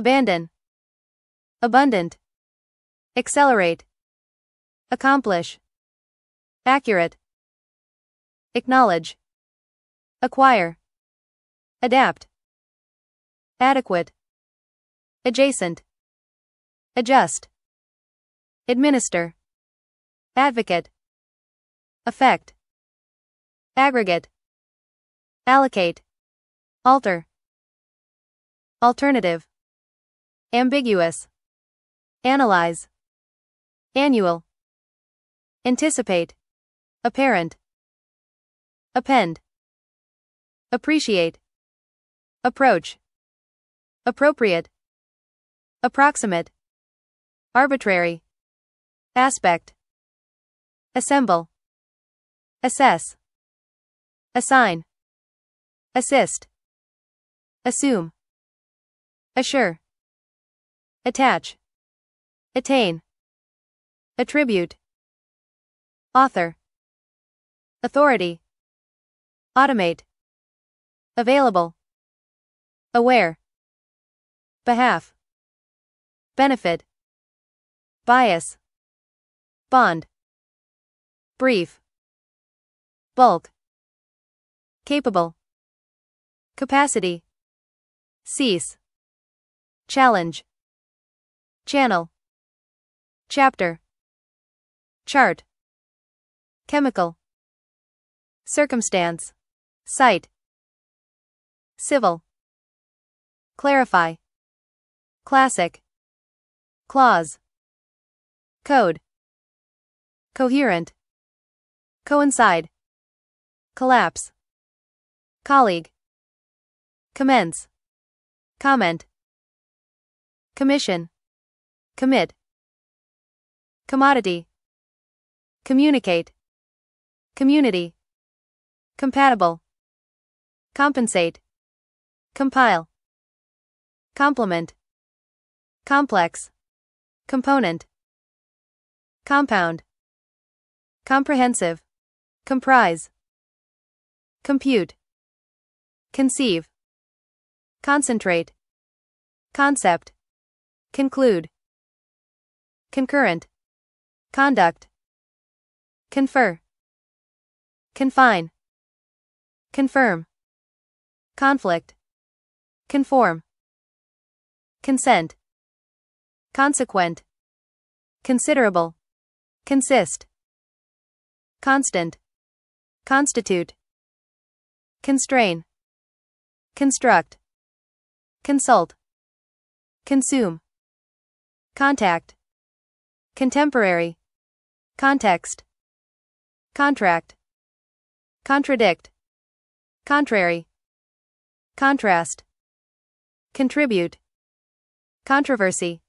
abandon, abundant, accelerate, accomplish, accurate, acknowledge, acquire, adapt, adequate, adjacent, adjust, administer, advocate, affect, aggregate, allocate, alter, alternative, ambiguous, analyze, annual, anticipate, apparent, append, appreciate, approach, appropriate, approximate, arbitrary, aspect, assemble, assess, assign, assist, assume, assure, attach, attain, attribute, author, authority, automate, available, aware, behalf, benefit, bias, bond, brief, bulk, capable, capacity, cease, challenge, channel, chapter, chart, chemical, circumstance, cite, civil, clarify, classic, clause, code, coherent, coincide, collapse, colleague, commence, comment, commission, commit, commodity, communicate, community, compatible, compensate, compile, complement, complex, component, compound, comprehensive, comprise, compute, conceive, concentrate, concept, conclude, concurrent, conduct, confer, confine, confirm, conflict, conform, consent, consequent, considerable, consist, constant, constitute, constrain, construct, consult, consume, contact, contemporary, context, contract, contradict, contrary, contrast, contribute, controversy,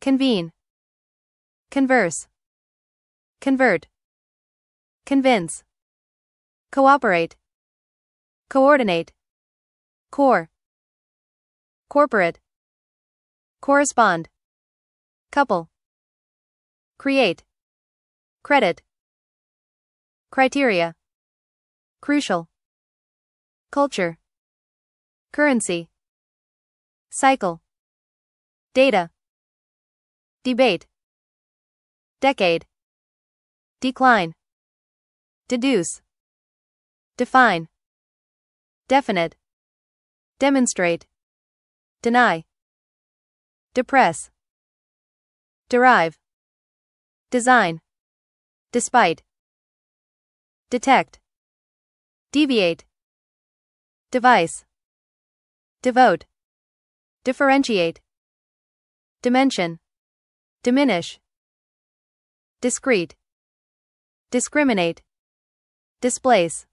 convene, converse, convert, convince, cooperate, coordinate, core, corporate, correspond, couple, create, credit, criteria, crucial, culture, currency, cycle, data, debate, decade, decline, deduce, define, definite, demonstrate, deny, depress, derive, design, despite, detect, deviate, device, devote, differentiate, dimension, diminish, discrete, discriminate, displace,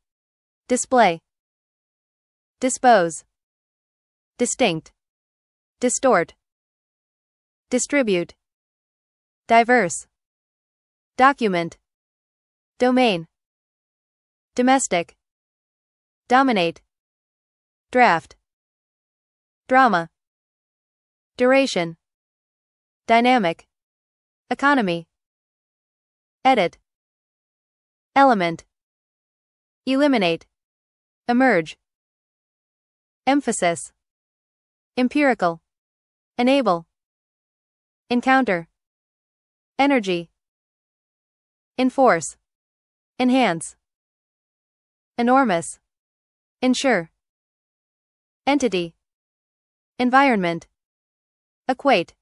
display, dispose, distinct, distort, distribute, diverse, document, domain, domestic, dominate, draft, drama, duration, dynamic, economy, edit, element, eliminate, emerge, emphasis, empirical, enable, encounter, energy, enforce, enhance, enormous, ensure, entity, environment, equate,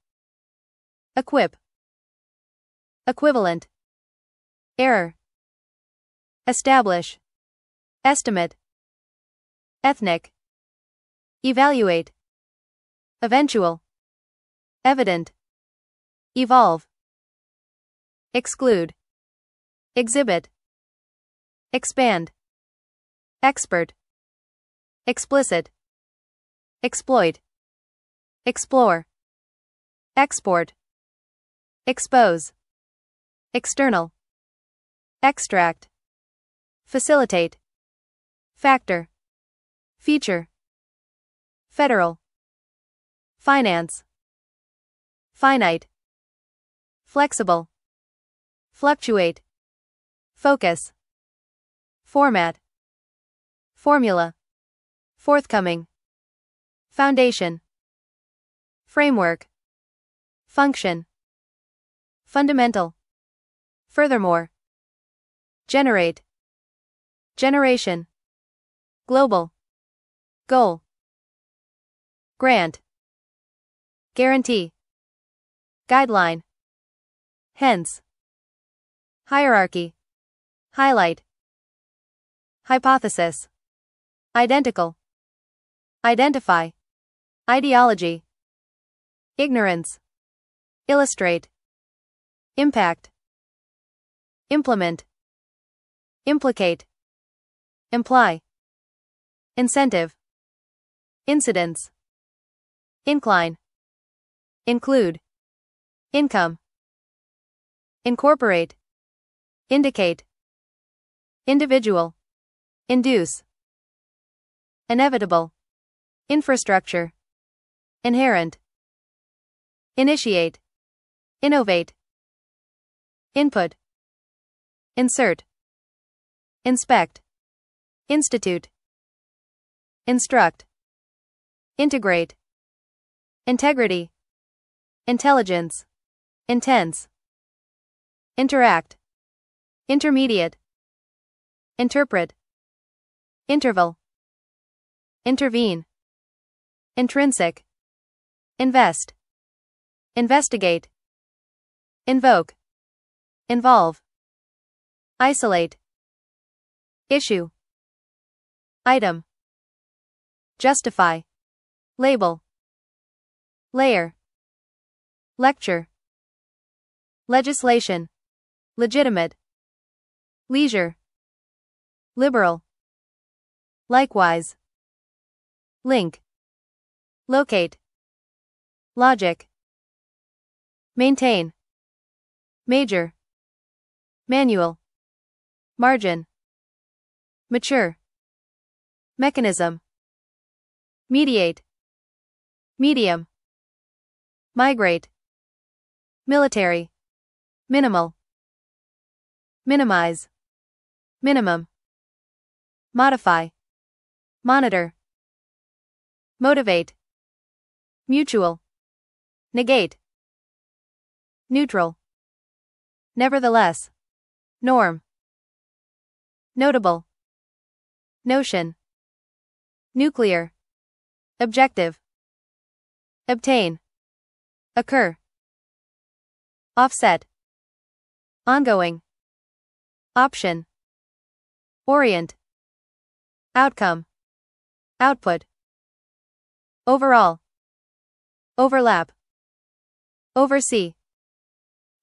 equip, equivalent, error, establish, estimate, ethnic, evaluate, eventual, evident, evolve, exclude, exhibit, expand, expert, explicit, exploit, explore, export, expose, external, extract, facilitate, factor, feature, federal, finance, finite, flexible, fluctuate, focus, format, formula, forthcoming, foundation, framework, function, fundamental, furthermore, generate, generation, global, goal, grant, guarantee, guideline, hence, hierarchy, highlight, hypothesis, identical, identify, ideology, ignorance, illustrate, impact, implement, implicate, imply, incentive, incidence, incline, include, income, incorporate, indicate, individual, induce, inevitable, infrastructure, inherent, initiate, innovate, input, insert, inspect, institute, instruct, integrate, integrity, intelligence, intense, interact, intermediate, interpret, interval, intervene, intrinsic, invest, investigate, invoke, involve, isolate, issue, item, justify, label, layer, lecture, legislation, legitimate, leisure, liberal, likewise, link, locate, logic, maintain, major, manual, margin, mature, mechanism, mediate, medium, migrate, military, minimal, minimize, minimum, modify, monitor, motivate, mutual, negate, neutral, nevertheless, norm, notable, notion, nuclear, objective, obtain, occur, offset, ongoing, option, orient, outcome, output, overall, overlap, oversee,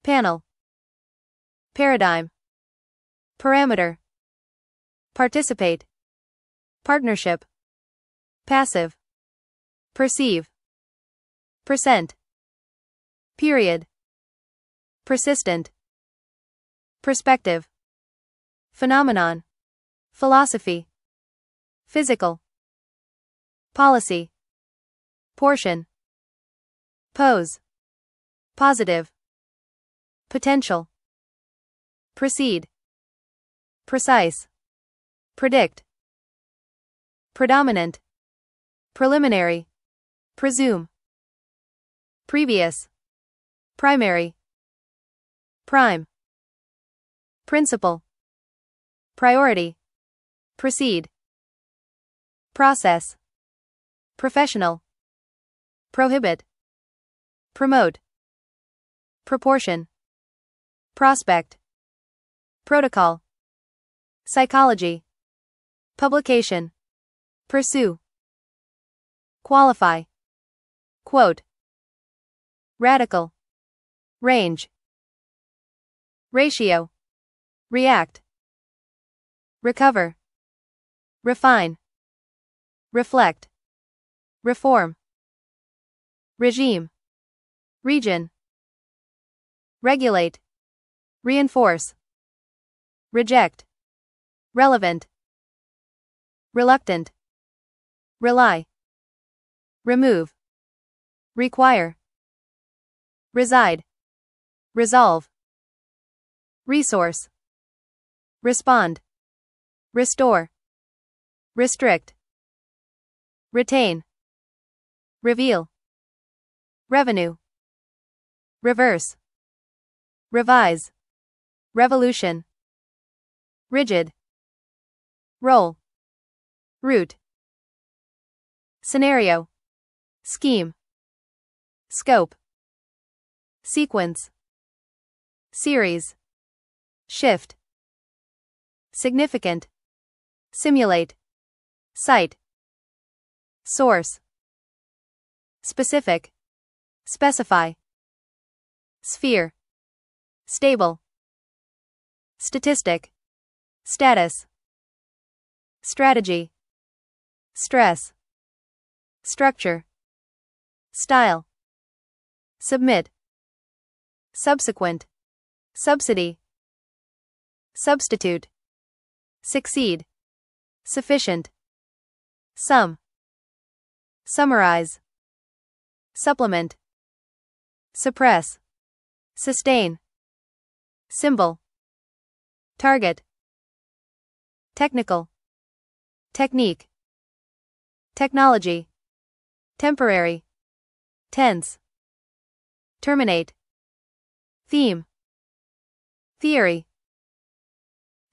panel, paradigm, parameter, participate, partnership, passive, perceive, percent, period, persistent, perspective, phenomenon, philosophy, physical, policy, portion, pose, positive, potential, proceed, precise, predict, predominant, preliminary, presume, previous, primary, prime, principal, priority, proceed, process, professional, prohibit, promote, proportion, prospect, protocol, psychology, publication, pursue, qualify, quote, radical, range, ratio, react, recover, refine, reflect, reform, regime, region, regulate, reinforce, reject, relevant, reluctant, rely, remove, require, reside, resolve, resource, respond, restore, restrict, retain, reveal, revenue, reverse, revise, revolution, rigid, roll, root, scenario, scheme, scope, sequence, series, shift, significant, simulate, site, source, specific, specify, sphere, stable, statistic, status, strategy, stress, structure, style, submit, subsequent, subsidy, substitute, succeed, sufficient, sum, summarize, supplement, suppress, sustain, symbol, target, technical, technique, technology, temporary, tense, terminate, theme, theory,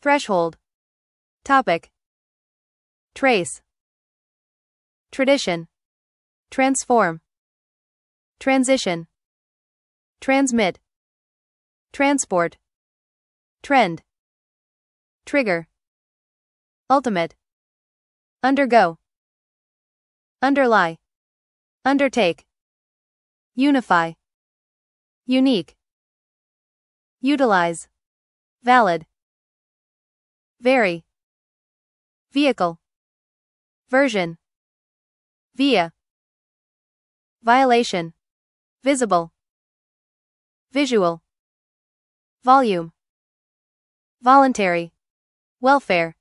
threshold, topic, trace, tradition, transform, transition, transmit, transport, trend, trigger, ultimate, undergo, underlie, undertake, unify, unique, utilize, valid, vary, vehicle, version, via, violation, visible, visual, volume, voluntary, welfare,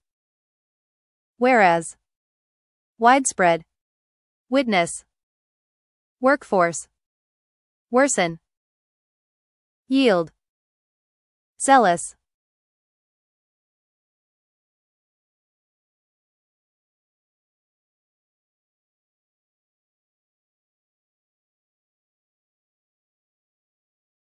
whereas, widespread, witness, workforce, worsen, yield, zealous,